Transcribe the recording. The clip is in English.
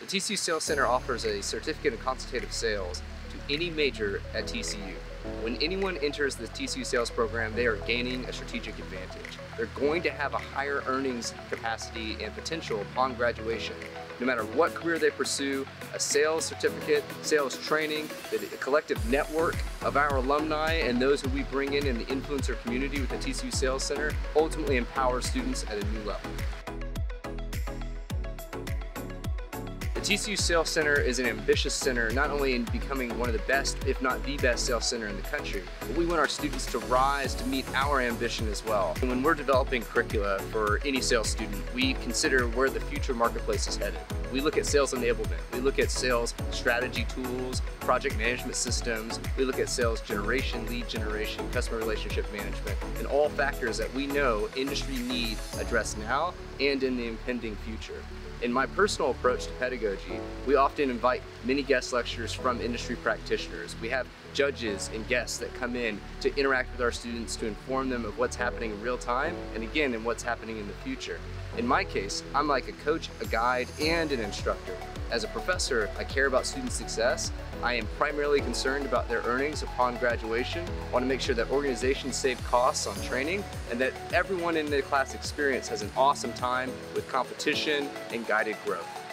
The TCU Sales Center offers a certificate in consultative sales to any major at TCU. When anyone enters the TCU sales program, they are gaining a strategic advantage. They're going to have a higher earnings capacity and potential upon graduation. No matter what career they pursue, a sales certificate, sales training, the collective network of our alumni and those who we bring in in the influencer community with the TCU Sales Center ultimately empower students at a new level. TCU Sales Center is an ambitious center, not only in becoming one of the best, if not the best sales center in the country, but we want our students to rise to meet our ambition as well. And when we're developing curricula for any sales student, we consider where the future marketplace is headed. We look at sales enablement, we look at sales strategy tools, project management systems, we look at sales generation, lead generation, customer relationship management, and all factors that we know industry need addressed now and in the impending future. In my personal approach to pedagogy, we often invite many guest lecturers from industry practitioners. We have judges and guests that come in to interact with our students to inform them of what's happening in real time and again in what's happening in the future. In my case, I'm like a coach, a guide, and an instructor. As a professor, I care about student success. I am primarily concerned about their earnings upon graduation. I want to make sure that organizations save costs on training and that everyone in the class experience has an awesome time with competition and guided growth.